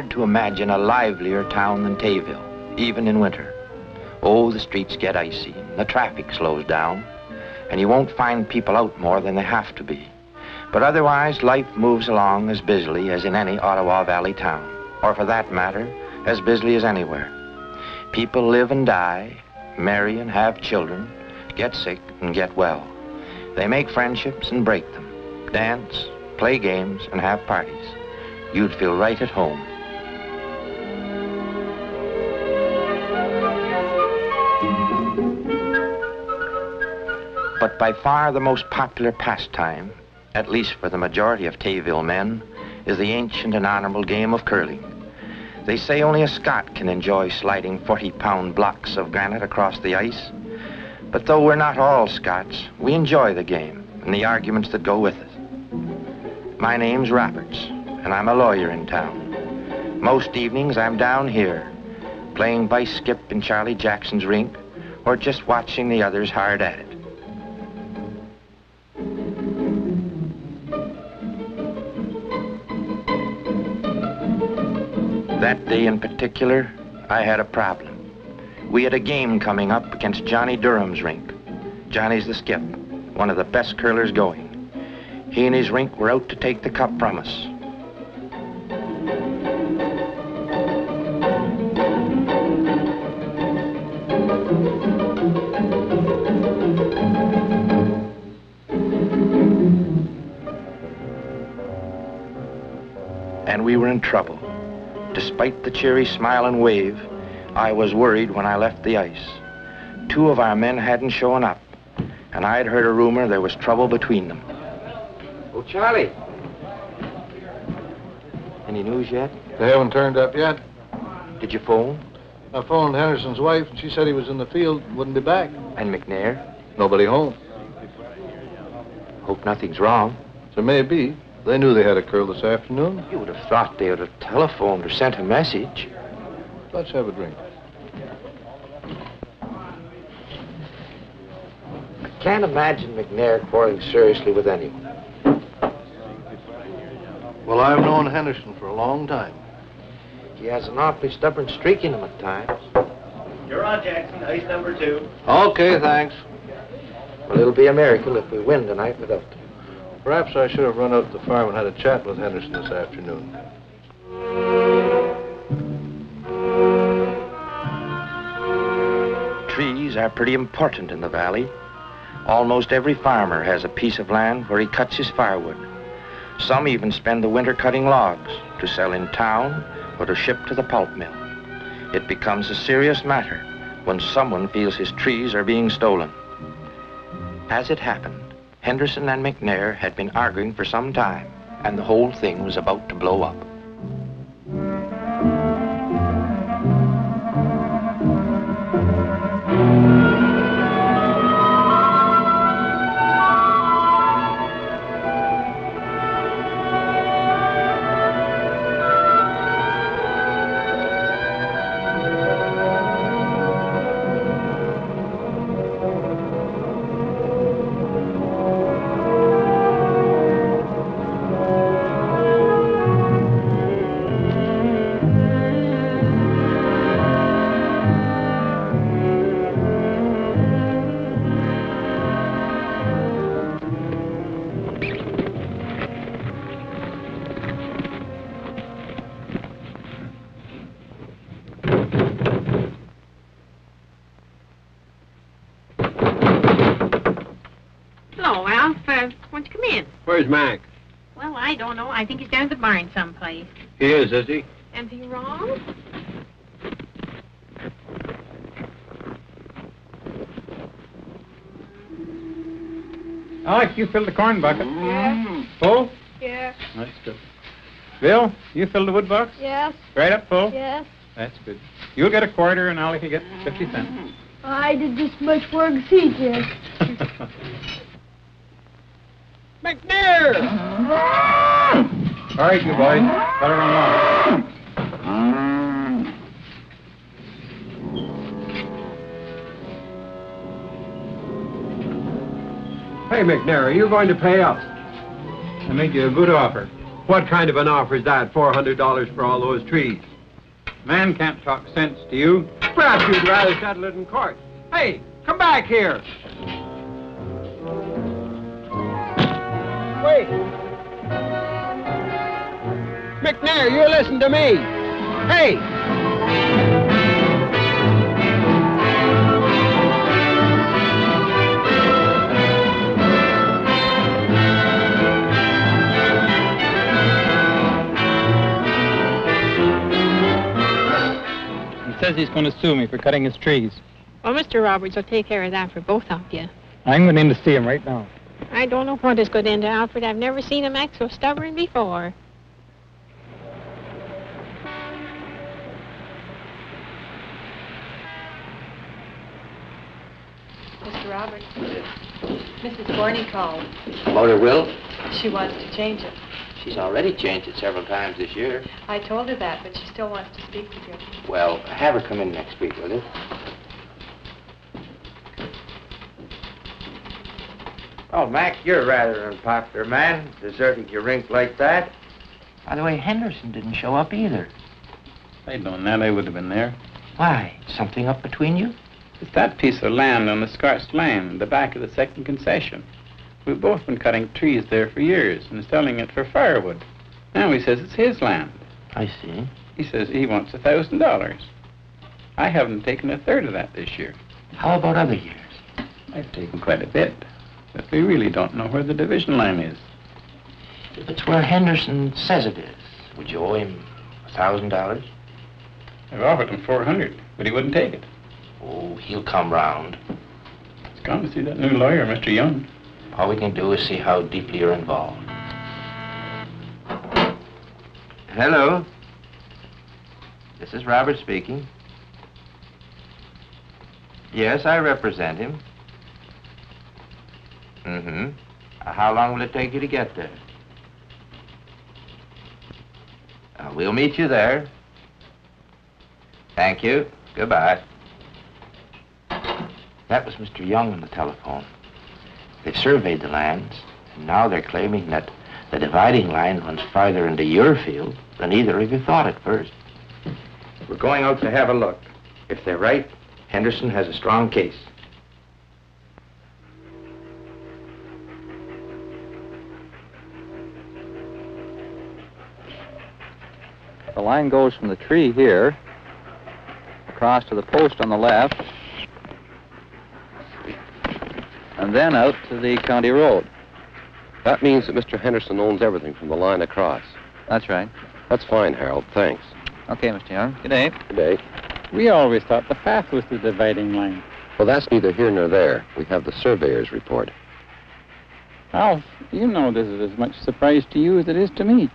hard to imagine a livelier town than Tayville, even in winter. Oh, the streets get icy, the traffic slows down, and you won't find people out more than they have to be. But otherwise, life moves along as busily as in any Ottawa Valley town, or for that matter, as busily as anywhere. People live and die, marry and have children, get sick and get well. They make friendships and break them, dance, play games, and have parties. You'd feel right at home. By far the most popular pastime, at least for the majority of Tayville men, is the ancient and honorable game of curling. They say only a Scot can enjoy sliding 40-pound blocks of granite across the ice. But though we're not all Scots, we enjoy the game and the arguments that go with it. My name's Roberts, and I'm a lawyer in town. Most evenings I'm down here, playing vice skip in Charlie Jackson's rink, or just watching the others hard at it. That day in particular, I had a problem. We had a game coming up against Johnny Durham's rink. Johnny's the skip, one of the best curlers going. He and his rink were out to take the cup from us. And we were in trouble. Despite the cheery smile and wave, I was worried when I left the ice. Two of our men hadn't shown up, and I'd heard a rumor there was trouble between them. Oh, Charlie. Any news yet? They haven't turned up yet. Did you phone? I phoned Henderson's wife, and she said he was in the field, wouldn't be back. And McNair? Nobody home. Hope nothing's wrong. There may maybe. They knew they had a curl this afternoon. You would have thought they would have telephoned or sent a message. Let's have a drink. I can't imagine McNair quarreling seriously with anyone. Well, I've known Henderson for a long time. He has an awfully stubborn streak in him at times. You're on, Jackson. Ice number two. Okay, thanks. Well, it'll be a miracle if we win tonight without them. Perhaps I should have run out to the farm and had a chat with Henderson this afternoon. Trees are pretty important in the valley. Almost every farmer has a piece of land where he cuts his firewood. Some even spend the winter cutting logs to sell in town or to ship to the pulp mill. It becomes a serious matter when someone feels his trees are being stolen. As it happened, Henderson and McNair had been arguing for some time, and the whole thing was about to blow up. He is, is he? Anything wrong? Alec, you fill the corn bucket. Yeah. Full? Yeah. That's good. Bill, you fill the wood box? Yes. Right up full? Yes. That's good. You'll get a quarter and Alec will get 50 cents. I did just much work as he did. McNair! All right, you boys. Better run along. Hey, McNair, are you going to pay up? I make you a good offer. What kind of an offer is that, $400 for all those trees? Man can't talk sense to you. Perhaps you'd rather settle it in court. Hey, come back here. Wait. McNair, you listen to me. Hey! He says he's going to sue me for cutting his trees. Well, Mr. Roberts will take care of that for both of you. I'm going in to see him right now. I don't know what is good into Alfred. I've never seen him act so stubborn before. Mr. Roberts. Mrs. Gorney called. About her will? She wants to change it. She's already changed it several times this year. I told her that, but she still wants to speak with you. Well, have her come in next week, will you? Oh, Mac, you're rather an unpopular man, deserting your rink like that. By the way, Henderson didn't show up either. If I'd known that, I would have been there. Why? Something up between you? It's that piece of land on the Scarce Lane, the back of the second concession. We've both been cutting trees there for years and selling it for firewood. Now he says it's his land. I see. He says he wants a thousand dollars. I haven't taken a third of that this year. How about other years? I've taken quite a bit, but we really don't know where the division line is. If it's where Henderson says it is, would you owe him a thousand dollars? I've offered him four hundred, but he wouldn't take it. Oh, he'll come round. He's gone to see that new lawyer, Mr. Young. All we can do is see how deeply you're involved. Hello. This is Robert speaking. Yes, I represent him. Mm-hmm. Uh, how long will it take you to get there? Uh, we'll meet you there. Thank you. Goodbye. That was Mr. Young on the telephone. They've surveyed the lands, and now they're claiming that the dividing line runs farther into your field than either of you thought at first. We're going out to have a look. If they're right, Henderson has a strong case. The line goes from the tree here across to the post on the left and then out to the county road. That means that Mr. Henderson owns everything from the line across. That's right. That's fine, Harold. Thanks. Okay, Mr. Young. Good day. Good day. We always thought the path was the dividing line. Well, that's neither here nor there. We have the surveyor's report. Alf, you know this is as much surprise to you as it is to me.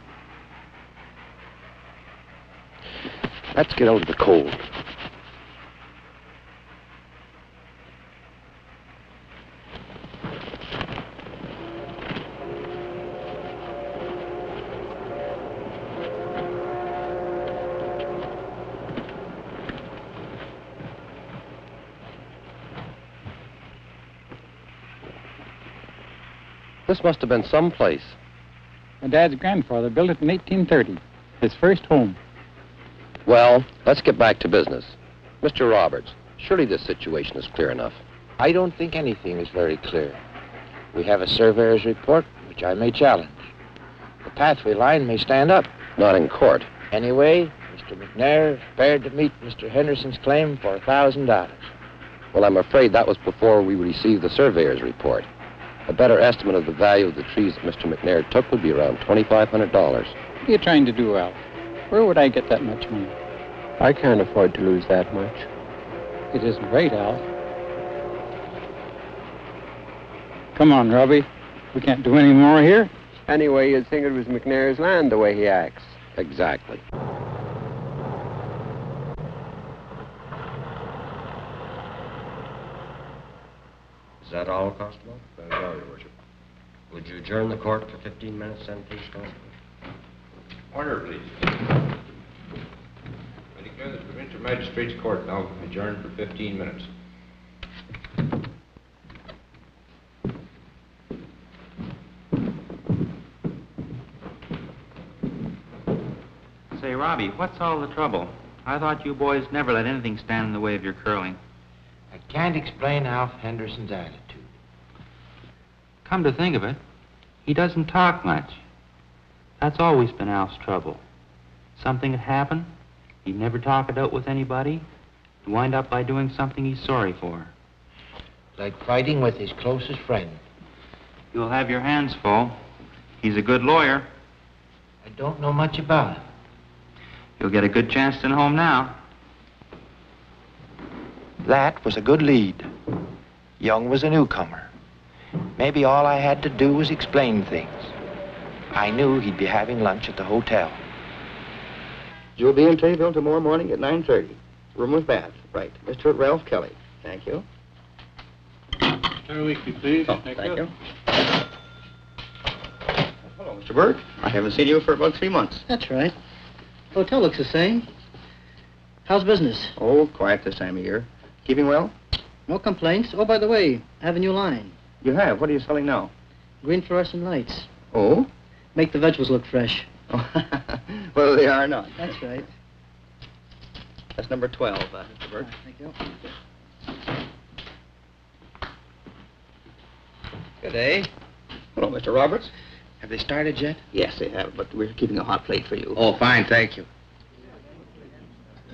Let's get out of the cold. This must have been some place. My dad's grandfather built it in 1830, his first home. Well, let's get back to business. Mr. Roberts, surely this situation is clear enough. I don't think anything is very clear. We have a surveyor's report, which I may challenge. The pathway line may stand up. Not in court. Anyway, Mr. McNair is prepared to meet Mr. Henderson's claim for a thousand dollars. Well, I'm afraid that was before we received the surveyor's report. A better estimate of the value of the trees that Mr. McNair took would be around $2,500. What are you trying to do, Alf? Where would I get that much money? I can't afford to lose that much. It isn't right, Alf. Come on, Robbie. We can't do any more here. Anyway, you'd think it was McNair's land the way he acts. Exactly. Is that all, Constable? That is all, Your Worship. Would you adjourn the court for 15 minutes then, please, Constable? Order, please. I declare the Provincial Magistrates Court now adjourned for 15 minutes. Say, Robbie, what's all the trouble? I thought you boys never let anything stand in the way of your curling. Can't explain Alf Henderson's attitude. Come to think of it, he doesn't talk much. That's always been Alf's trouble. Something had happened, he'd never talk it out with anybody, and wind up by doing something he's sorry for. Like fighting with his closest friend. You'll have your hands full. He's a good lawyer. I don't know much about him. You'll get a good chance to know him now. That was a good lead. Young was a newcomer. Maybe all I had to do was explain things. I knew he'd be having lunch at the hotel. You'll be in Tayville tomorrow morning at 9.30. Room with bath. Right. Mr. Ralph Kelly. Thank you. Turn weekly, please. Oh, thank you. Hello, Mr. Burke. I haven't seen you for about three months. That's right. Hotel looks the same. How's business? Oh, quiet this time of year. Keeping well? No complaints. Oh, by the way, I have a new line. You have. What are you selling now? Green fluorescent lights. Oh? Make the vegetables look fresh. well, they are not. That's right. That's number 12, uh, Mr. Berg. Thank you. Good day. Hello, Mr. Roberts. Have they started yet? Yes, they have, but we're keeping a hot plate for you. Oh, fine, thank you.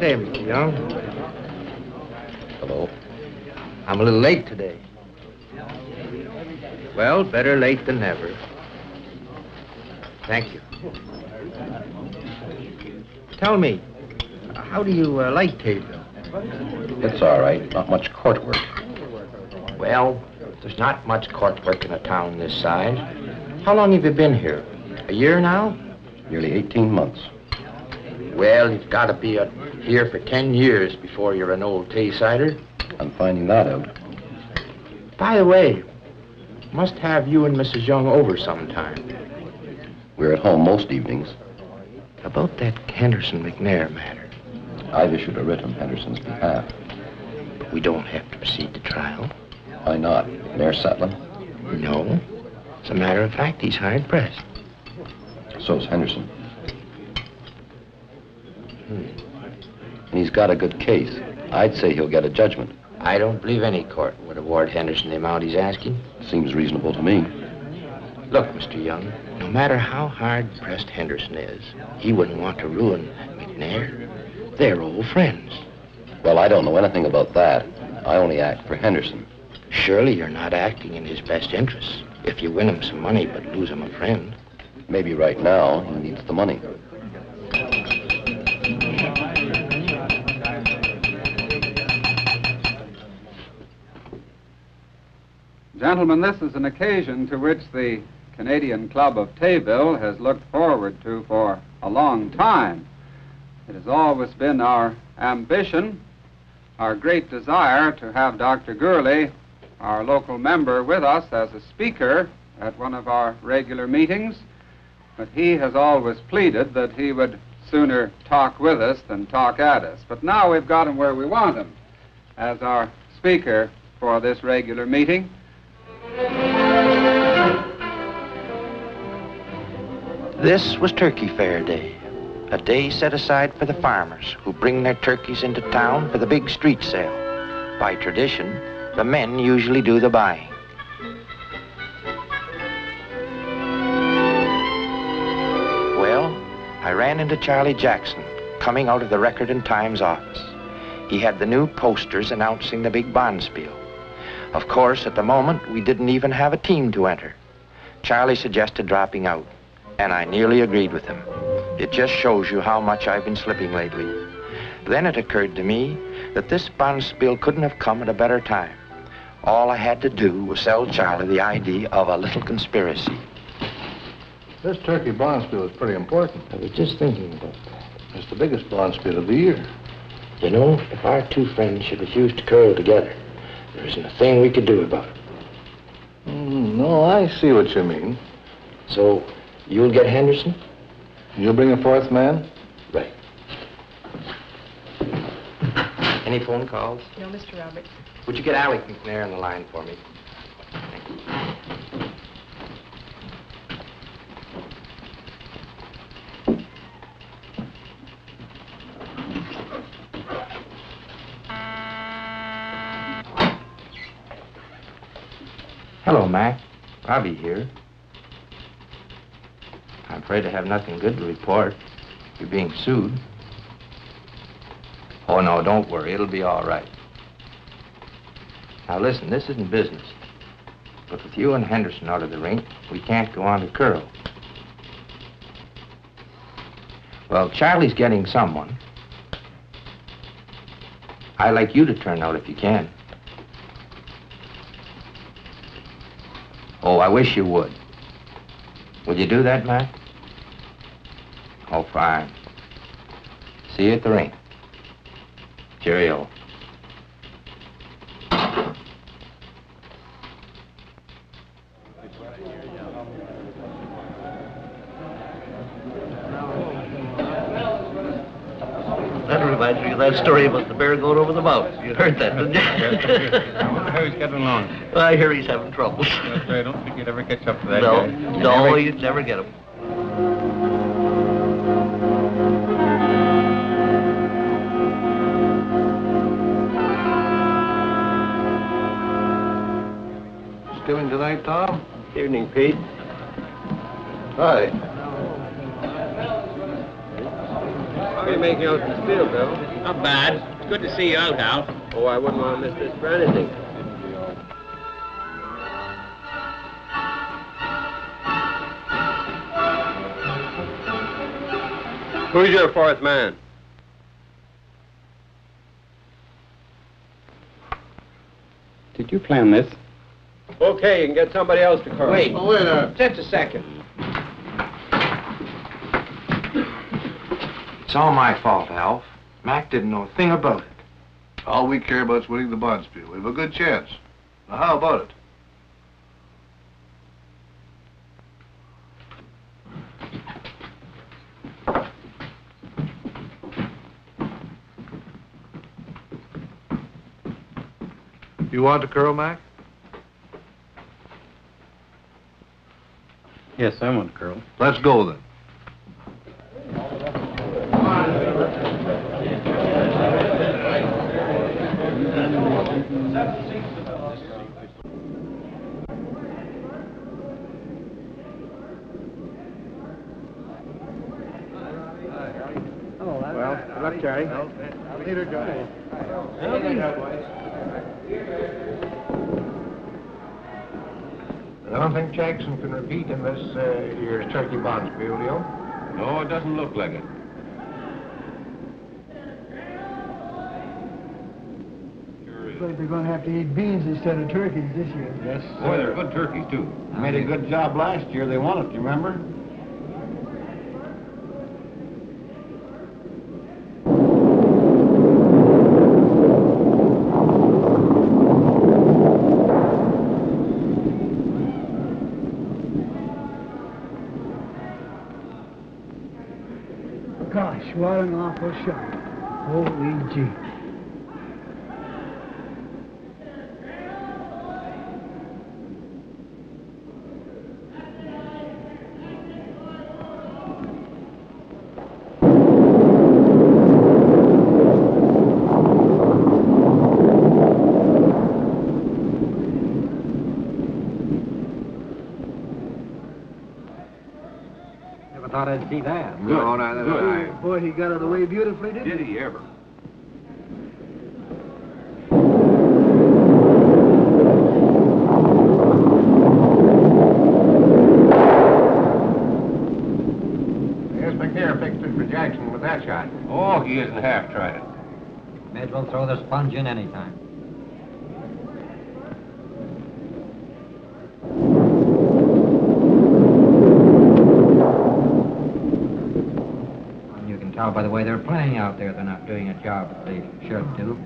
day, Mr. Young. Hello. I'm a little late today. Well, better late than never. Thank you. Tell me, how do you uh, like Tayville? It's all right. Not much court work. Well, there's not much court work in a town this size. How long have you been here? A year now? Nearly 18 months. Well, you've got to be a, here for 10 years before you're an old Taysider. I'm finding that out. By the way, must have you and Mrs. Young over sometime. We're at home most evenings. About that Henderson McNair matter. I've issued a writ on Henderson's behalf. But We don't have to proceed to trial. Why not? Mayor settling? No. As a matter of fact, he's hard pressed. So's Henderson. And he's got a good case. I'd say he'll get a judgment. I don't believe any court would award Henderson the amount he's asking. Seems reasonable to me. Look, Mr. Young, no matter how hard pressed Henderson is, he wouldn't want to ruin McNair. They're old friends. Well, I don't know anything about that. I only act for Henderson. Surely you're not acting in his best interests if you win him some money but lose him a friend. Maybe right now he needs the money. Gentlemen, this is an occasion to which the Canadian Club of Tayville has looked forward to for a long time. It has always been our ambition, our great desire to have Dr. Gurley, our local member, with us as a speaker at one of our regular meetings, but he has always pleaded that he would sooner talk with us than talk at us. But now we've got him where we want him as our speaker for this regular meeting. This was Turkey Fair Day, a day set aside for the farmers who bring their turkeys into town for the big street sale. By tradition, the men usually do the buying. Well, I ran into Charlie Jackson coming out of the Record and Times office. He had the new posters announcing the big bonspiel. Of course, at the moment, we didn't even have a team to enter. Charlie suggested dropping out, and I nearly agreed with him. It just shows you how much I've been slipping lately. Then it occurred to me that this bonspiel couldn't have come at a better time. All I had to do was sell Charlie the idea of a little conspiracy. This turkey bonspiel is pretty important. I was just thinking about that. It's the biggest bonspiel of the year. You know, if our two friends should refuse to curl together, there isn't a thing we could do about it. Mm, no, I see what you mean. So, you'll get Henderson? You'll bring a fourth man? Right. Any phone calls? No, Mr. Roberts. Would you get Alec McNair on the line for me? Hello, Mac. Robbie here. I'm afraid I have nothing good to report. You're being sued. Oh, no, don't worry. It'll be all right. Now, listen, this isn't business. But with you and Henderson out of the ring, we can't go on to Curl. Well, Charlie's getting someone. I'd like you to turn out if you can. Oh, I wish you would. Will you do that, Mac? Oh, fine. See you at the ring. Cheerio. That reminds me of that story about the bear going over the mountain. You heard that, didn't you? I wonder how he's getting along. I hear he's having trouble. That's right. I don't think you'd ever catch up to that no, guy. no, Never- you'd never get him. Stealing tonight, Tom? Evening, Pete. Hi. How are you making out in the field, Bill? Not bad. It's good to see you out, Al. Oh, I wouldn't want to miss this for anything. Who's your fourth man? Did you plan this? Okay, you can get somebody else to call. Wait. Oh, wait a... Just a second. It's all my fault, Alf. Mac didn't know a thing about it. All we care about is winning the bonspiel. We have a good chance. Now, how about it? You want to curl, Mac? Yes, I want to curl. Let's go then. Well, good luck, Jerry. Later, Johnny. I don't think Jackson can repeat in this uh, year's turkey bonspiel, do you? No, it doesn't look like it. But they're going to have to eat beans instead of turkeys this year. Yes, Boy, they're good turkeys, too. Made a good job last year. They won it, you remember? Gosh, what an awful shot. Holy gee. Never thought I'd see that. No, neither did I. Boy, he got it away beautifully, didn't Did he ever? Here's McNair fixed it for Jackson with that shot. Oh, he isn't half tried it. May as well throw the sponge in anytime. Tell by the way they're playing out there they're not doing a job that they should do.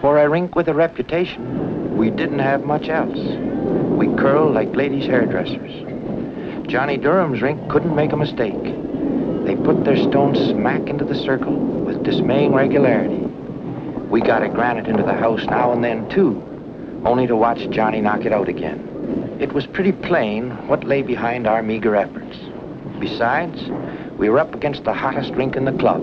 For a rink with a reputation, we didn't have much else. We curled like ladies' hairdressers. Johnny Durham's rink couldn't make a mistake. They put their stone smack into the circle with dismaying regularity. We got a granite into the house now and then, too, only to watch Johnny knock it out again. It was pretty plain what lay behind our meager efforts. Besides, we were up against the hottest rink in the club.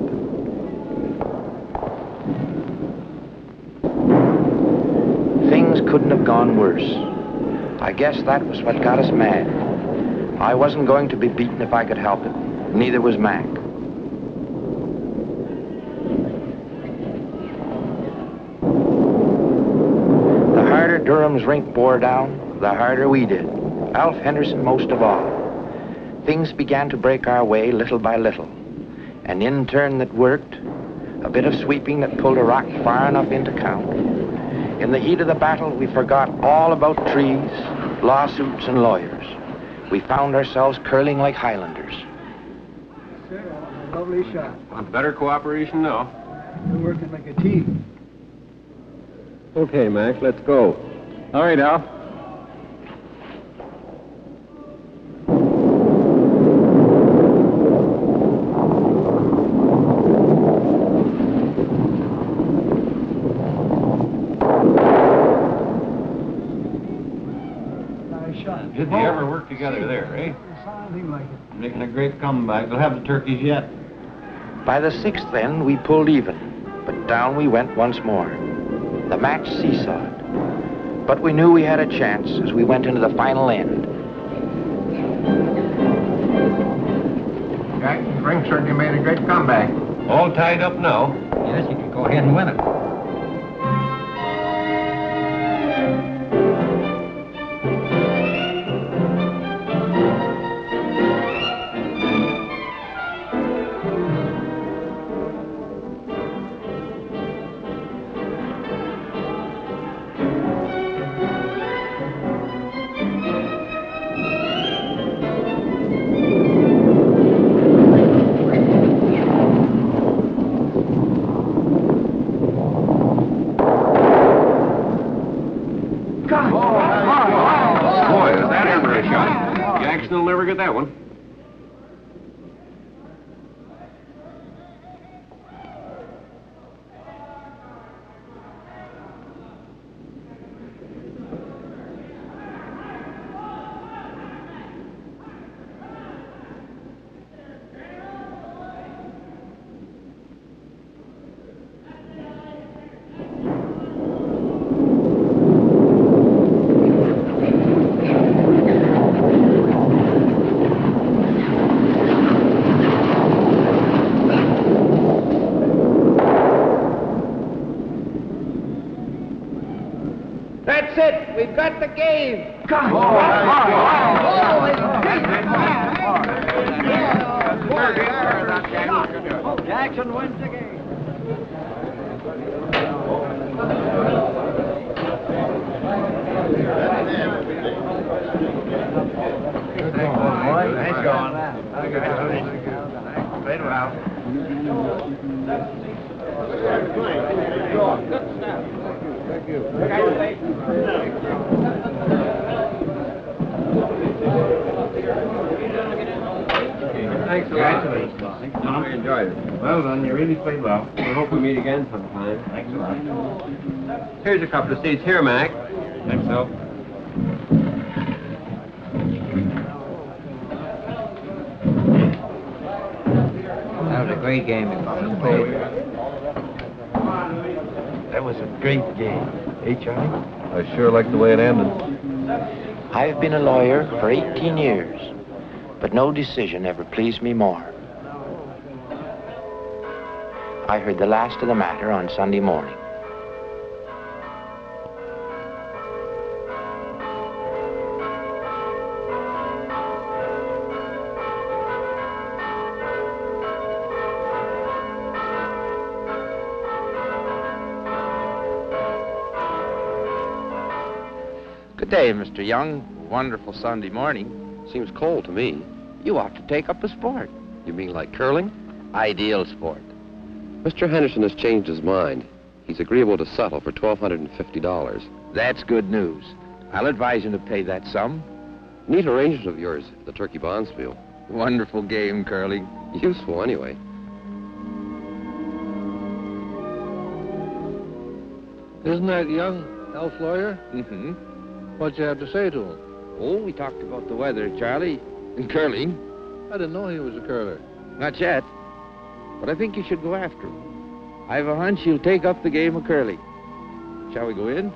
Things couldn't have gone worse. I guess that was what got us mad. I wasn't going to be beaten if I could help it. Neither was Mac. The harder Durham's rink bore down, the harder we did. Alf Henderson most of all. Things began to break our way little by little. An in-turn that worked, a bit of sweeping that pulled a rock far enough into count. In the heat of the battle, we forgot all about trees, lawsuits, and lawyers. We found ourselves curling like Highlanders. Sir, lovely shot. Want better cooperation now. We're working like a team. Okay, Mac, let's go. All right, Al. Nice shot. Did they ever work together there, eh? Something like it. Making a great comeback. They'll have the turkeys yet. By the sixth end, we pulled even, but down we went once more. The match seesawed. But we knew we had a chance as we went into the final end. Jack, Frank certainly made a great comeback. All tied up now. Yes, you can go ahead and win it. We've got the game. Jackson wins the game. Nice going. Played well. Thanks, Congratulations. I enjoyed it. Well done. You really played well. I hope we meet again sometime. Thanks a lot. Here's a couple of seats here, Mac. Thanks, Al. That was a great game you played. That was a great game. Hey, Charlie? I sure like the way it ended. I've been a lawyer for 18 years, but no decision ever pleased me more. I heard the last of the matter on Sunday morning. Good day, Mr. Young. wonderful Sunday morning. Seems cold to me. You ought to take up a sport. You mean like curling? Ideal sport. Mr. Henderson has changed his mind. He's agreeable to settle for $1,250. That's good news. I'll advise him to pay that sum. Neat arrangement of yours, the Turkey Bonspiel. Wonderful game, curling. Useful, anyway. Isn't that young Alf Lawyer? Mm-hmm. What'd you have to say to him? Oh, we talked about the weather, Charlie. And curling. I didn't know he was a curler. Not yet. But I think you should go after him. I've a hunch he'll take up the game of curling. Shall we go in?